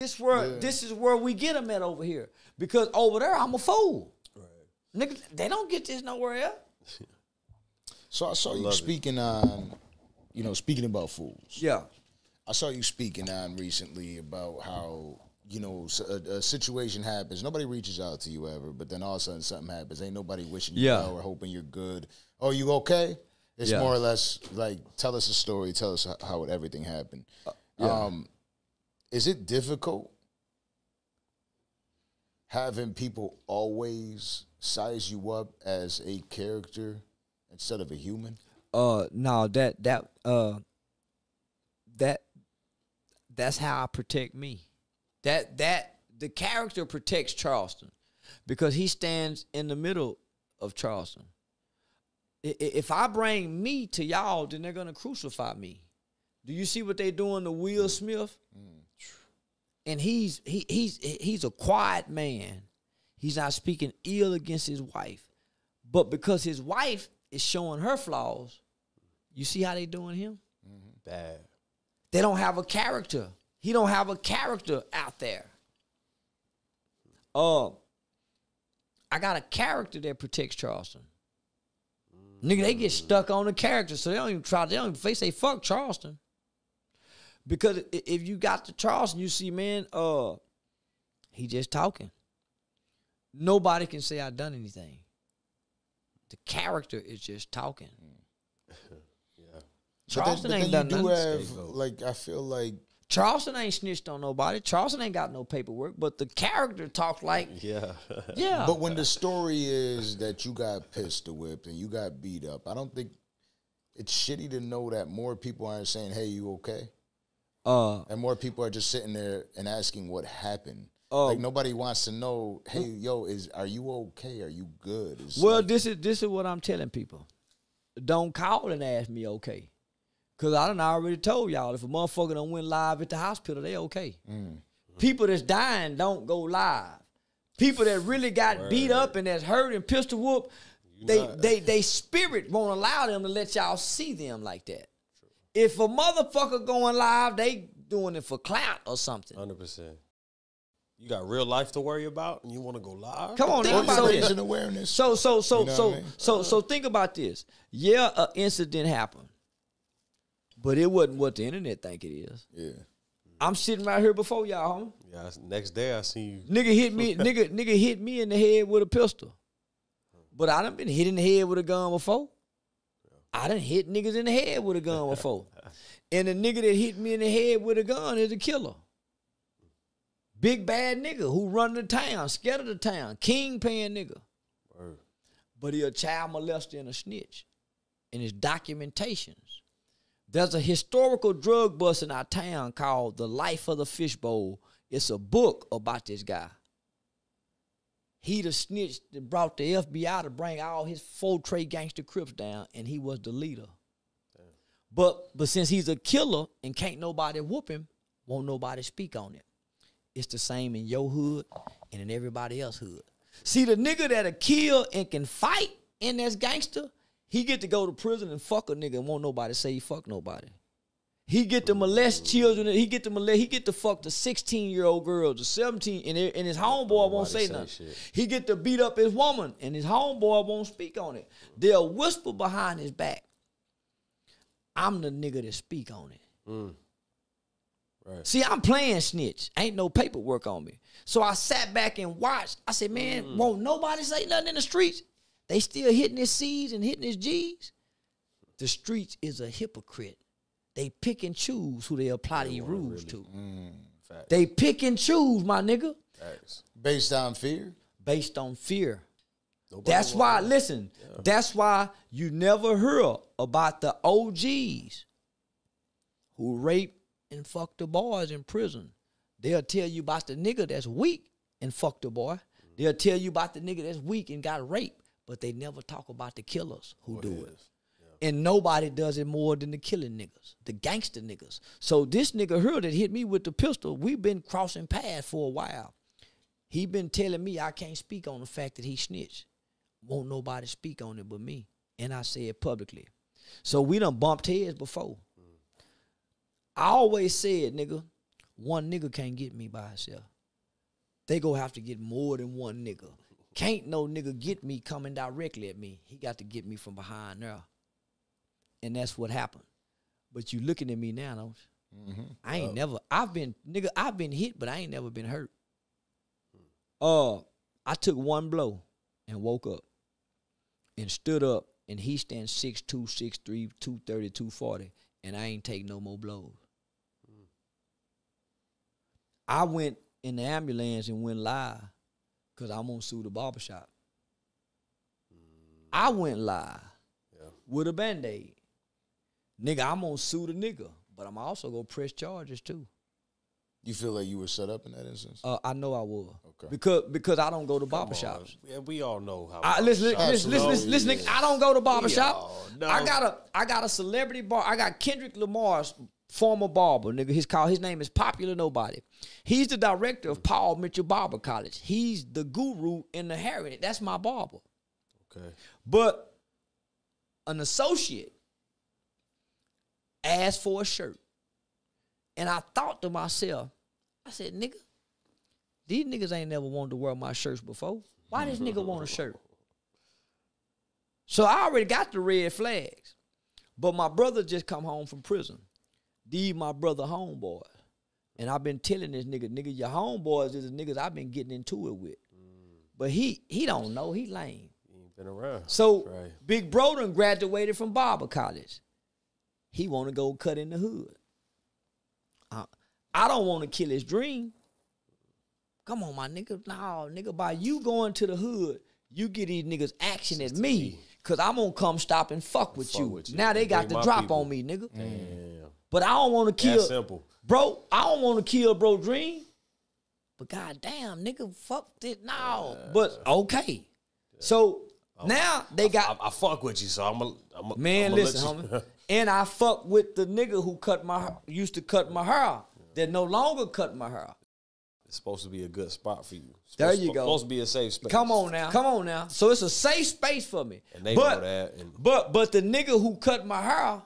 This where Yeah. this is where we get them at over here. Because over there, I'm a fool. Nigga, they don't get this nowhere else. So I saw you Love it. speaking on, you know, speaking about fools. Yeah. I saw you speaking on recently about how you know a situation happens. Nobody reaches out to you ever, but then all of a sudden something happens. Ain't nobody wishing you Yeah. well or hoping you're good. Oh, you okay? It's Yeah. more or less like tell us a story. Tell us how, how everything happened. Uh, um, is it difficult having people always size you up as a character instead of a human? Uh no, that that uh that that's how I protect me. That that the character protects Charleston because he stands in the middle of Charleston. If I bring me to y'all, then they're gonna crucify me. Do you see what they're doing to Will Smith? And he's he he's he's a quiet man. He's not speaking ill against his wife, but because his wife is showing her flaws, you see how they doing him? Bad. They don't have a character. He don't have a character out there. Uh, I got a character that protects Charleston. Nigga, they get stuck on the character, so they don't even try. They don't even. face. They say fuck Charleston. Because if you got to Charleston, you see, man, uh, he just talking. Nobody can say I done anything. The character is just talking. Yeah. Charleston but ain't then, done but then you nothing. do have like I feel like Charleston ain't snitched on nobody. Charleston ain't got no paperwork, but the character talks like, Yeah. yeah. But when the story is that you got pistol whipped and you got beat up, I don't think it's shitty to know that more people aren't saying, "Hey, you okay?" Uh, and more people are just sitting there and asking what happened. Oh. like nobody wants to know, "Hey, yo, is are you okay? Are you good?" It's well, like- this is this is what I'm telling people. Don't call and ask me okay, cause I done already told y'all if a motherfucker don't went live at the hospital, they okay. People that's dying don't go live. People that really got beat up and that's hurt and pistol whoop, they not- they they spirit won't allow them to let y'all see them like that. If a motherfucker going live, they doing it for clout or something. Hundred percent. You got real life to worry about, and you want to go live? Come on, think about this. awareness. So so so You know so I mean? so so think about this. Yeah, an incident happened, but it wasn't what the internet think it is. yeah, I'm sitting right here before y'all, homie. Yeah. Next day, I see you. Nigga hit me, nigga nigga hit me in the head with a pistol, but I done been hit in the head with a gun before. I done hit niggas in the head with a gun before, and the nigga that hit me in the head with a gun is a killer. Big bad nigga who run the town, scared of the town, kingpin nigga. Word. but he a child molester and a snitch. In his documentations, there's a historical drug bust in our town called "The Life of the Fishbowl." It's a book about this guy. He the snitch that brought the FBI to bring all his full trade gangster crips down, and he was the leader. But but since he's a killer and can't nobody whoop him, won't nobody speak on it. It's the same in your hood and in everybody else hood. See the nigga that'll kill and can fight and that's gangster, he get to go to prison and fuck a nigga and won't nobody say he fuck nobody. He get to molest children. He get to molest. He get to fuck the sixteen year old girls, the seventeen, and, it- and his homeboy won't say say nothing. shit. He get to beat up his woman, and his homeboy won't speak on it. They'll whisper behind his back. I'm the nigga that speak on it. Mm. Right. See, I'm playing snitch. Ain't no paperwork on me. So I sat back and watched. I said, man, mm. won't nobody say nothing in the streets? They still hitting his C's and hitting his G's. The streets is a hypocrite. They pick and choose who they apply these rules to. Mm, facts. They pick and choose, my nigga, Facts. based on fear. based on fear. Nobody That's why, listen, that's why you never hear about the OGs who rape and fuck the boys in prison. They'll tell you about the nigga that's weak and fuck the boy. They'll tell you about the nigga that's weak and got raped, but they never talk about the killers who do it. And nobody does it more than the killing niggas, the gangster niggas. So this nigga here that hit me with the pistol, we've been crossing paths for a while. He been telling me I can't speak on the fact that he snitched. Won't nobody speak on it but me. And I say it publicly. So we done bumped heads before. I always said, nigga, one nigga can't get me by himself. They go have to get more than one nigga. Can't no nigga get me coming directly at me. He got to get me from behind there. And that's what happened. But you looking at me now, don't you? Mm-hmm. I ain't never. I've been nigga. I've been hit, but I ain't never been hurt. Uh, I took one blow and woke up and stood up, and he stands 6'2", 6'3", 230, 240, and I ain't take no more blows. I went in the ambulance and went live because I'm gonna sue the barbershop. I went live Yeah. with a band-aid. Nigga, I'm gonna sue the nigga, but I'm also gonna press charges too. You feel like you were set up in that instance? Uh, I know I will. Okay. Because because I don't go to Come barbershops. on. Yeah, we all know how. I, listen, barbershops listen, listen, listen, listen, nigga, I don't go to barbershop. all. I got a I got a celebrity bar. I got Kendrick Lamar's former barber, nigga. His call his name is Popular Nobody. He's the director of Paul Mitchell Barber College. He's the guru in the hair. That's my barber. Okay. But an associate asked for a shirt. And I thought to myself, I said, nigga, these niggas ain't never wanted to wear my shirts before. Why this nigga want a shirt? So I already got the red flags. But my brother just come home from prison. These my brother homeboys. And I've been telling this nigga, nigga, your homeboys is the niggas I've been getting into it with. But he he don't know. He lame. You ain't been around. So Right. Big Bro graduated from Barber College. He want to go cut in the hood. Uh, I don't want to kill his dream. Come on, my nigga. No, nigga, by you going to the hood, you get these niggas action at me. Cause I'm gonna come stop and fuck with, Fuck you. with you. Now they got the drop people. on me, nigga. Damn. But I don't want to kill That's simple. bro. I don't want to kill bro dream. But goddamn, nigga, fuck this. No. but okay. So Oh, now they got I, I fuck with you, so I'm a, I'm a Man, I'ma listen, homie. and I fuck with the nigga who cut my used to cut my hair. That no longer cut my hair. it's supposed to be a good spot for you. It's There supposed- you go. Supposed to be a safe space. Come on now, come on now. So it's a safe space for me. And they but, know that. And But but the nigga who cut my hair,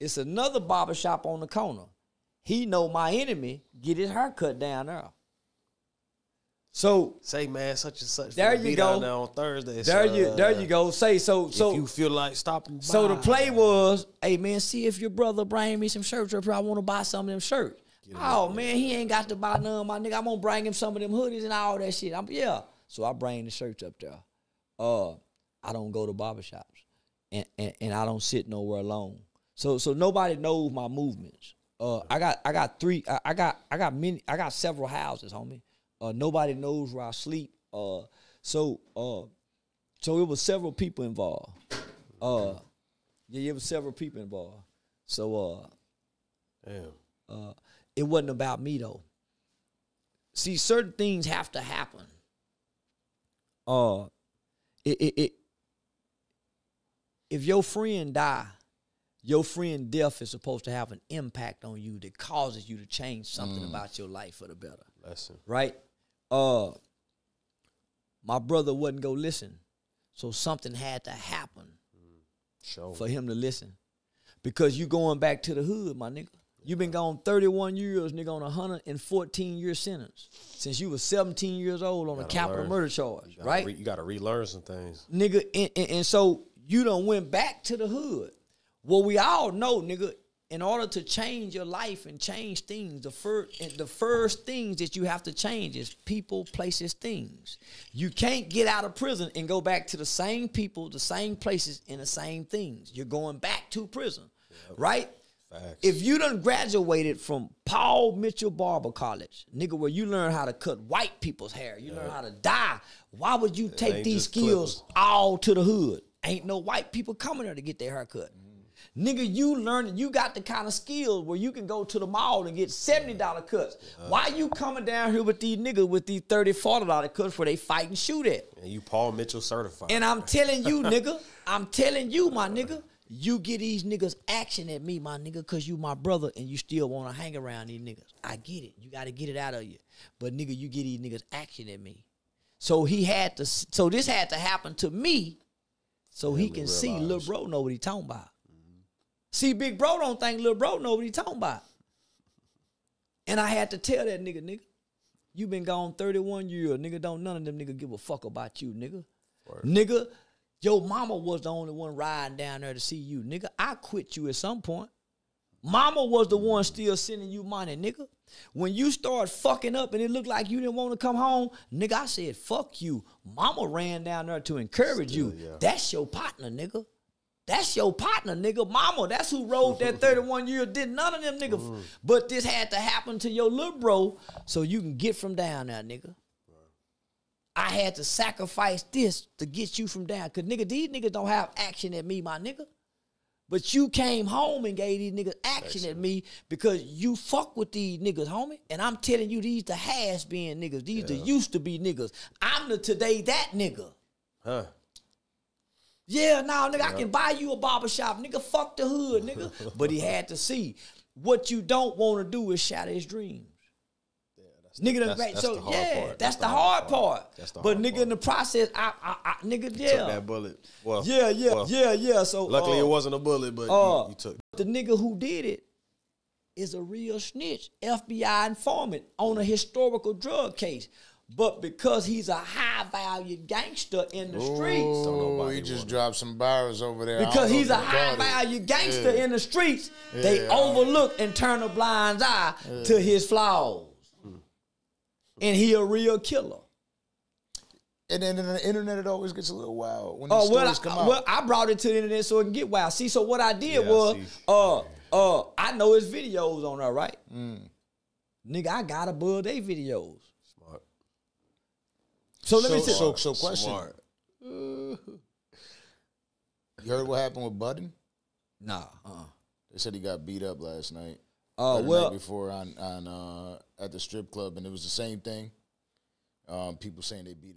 it's another barber shop on the corner. He know my enemy get his hair cut down there. So say, man, such and such. There you go. There on Thursday. there so, you there uh, you go. Say so so if you feel like stopping by. So the play was, hey man, see if your brother bring me some shirts up here. I want to buy some of them shirts. Oh man, he ain't got to buy none, my nigga. I'm gonna bring him some of them hoodies and all that shit. I'm yeah. So I bring the shirts up there. Uh, I don't go to barbershops, and, and and I don't sit nowhere alone. So so nobody knows my movements. Uh, I got I got three. I, I got I got many. I got several houses, homie. Uh, nobody knows where I sleep. Uh, so uh, so it was several people involved. Uh, yeah, it was several people involved. So uh, Damn. uh, it wasn't about me though. See, certain things have to happen. Uh, it, it, it if your friend die, your friend death is supposed to have an impact on you that causes you to change something about your life for the better Lesson. right? Uh my brother wouldn't go listen. So something had to happen Show. for him to listen. Because you going back to the hood, my nigga. you been gone 31 years, nigga, on a 114 year sentence. Since you was 17 years old on a capital learn. murder charge, You right? You got to relearn some things. nigga, and, and, and so you done went back to the hood. Well, we all know, nigga, in order to change your life and change things, the first the first things that you have to change is people, places, things. You can't get out of prison and go back to the same people, the same places, and the same things. You're going back to prison, right? Facts. If you done graduated from Paul Mitchell Barber College, nigga, where you learn how to cut white people's hair, you learn how to dye, why would you take these skills clippers. all to the hood? Ain't no white people coming there to get their hair cut. Nigga, you learn, you got the kind of skills where you can go to the mall and get $70 cuts. Why you coming down here with these niggas with these $30, $40 cuts where they fight and shoot at? and you Paul Mitchell certified. And I'm telling you, nigga, I'm telling you, my nigga, you get these niggas action at me, my nigga, cause you my brother and you still wanna hang around these niggas. I get it. You gotta get it out of you. But nigga, you get these niggas action at me. So he had to so this had to happen to me so he can see little bro know what he talking about. See, big bro don't think little bro know what he talking about. And I had to tell that nigga, nigga, you been gone 31 years, nigga. Don't none of them nigga give a fuck about you, nigga. Nigga, your mama was the only one riding down there to see you, nigga. I quit you at some point. Mama was the one still sending you money, nigga. When you start fucking up and it looked like you didn't want to come home, nigga, I said, fuck you. Mama ran down there to encourage you. yeah. That's your partner, nigga. That's your partner, nigga. Mama, that's who rode that 31 years. Did none of them nigga. Mm. But this had to happen to your little bro so you can get from down there, nigga. I had to sacrifice this to get you from down. Cause nigga, these niggas don't have action at me, my nigga. But you came home and gave these niggas action at me because you fuck with these niggas, homie. And I'm telling you, these the has been niggas. These the used to be niggas. I'm the today that nigga. Huh. Yeah, now nigga, I can buy you a barbershop. Nigga, fuck the hood, nigga. but he had to see. What you don't want to do is shatter his dreams. Nigga, done that's- that's so the hard yeah, part. that's, the, hard part. That's the but hard nigga, part. in the process, I, I, I nigga, Took that bullet. Well, yeah, yeah, well, yeah, yeah. So Luckily, uh, it wasn't a bullet, but uh, you, you took. the nigga who did it is a real snitch, FBI informant on a historical drug case. But because he's a high valued gangster in the streets, Oh, he just dropped some bars over there. Because he's a high caught it. value gangster Yeah. in the streets, they Yeah. overlook and turn a blind eye to his flaws. And he a real killer. And then in the internet, it always gets a little wild when the Oh well, stories I, come out. well, I brought it to the internet so it can get wild. See, so what I did Yeah, I was, see. uh, uh, I know his videos on there, right? Mm. Nigga, I got above they videos. Smart. So let me So- say, so- so question. Smart. you heard what happened with Budden? nah, uh, They said he got beat up last night. uh, or well, night before on on uh, at the strip club, and it was the same thing. Um, people saying they beat